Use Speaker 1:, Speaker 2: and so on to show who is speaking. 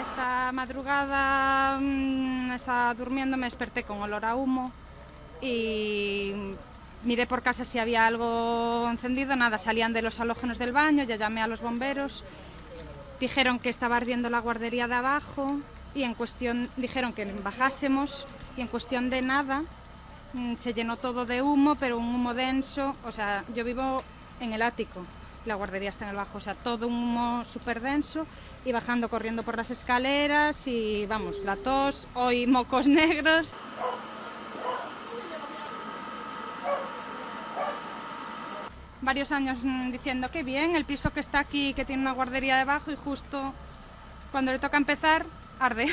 Speaker 1: Esta madrugada mm, estaba durmiendo, me desperté con olor a humo y miré por casa si había algo encendido, nada, salían de los halógenos del baño, ya llamé a los bomberos, dijeron que estaba ardiendo la guardería de abajo y en cuestión dijeron que bajásemos y en cuestión de nada mm, se llenó todo de humo, pero un humo denso, o sea, yo vivo en el ático, la guardería está en el bajo, o sea, todo un humo súper denso y bajando corriendo por las escaleras y vamos, la tos, hoy mocos negros. Varios años mm, diciendo que bien, el piso que está aquí, que tiene una guardería debajo y justo cuando le toca empezar, arde.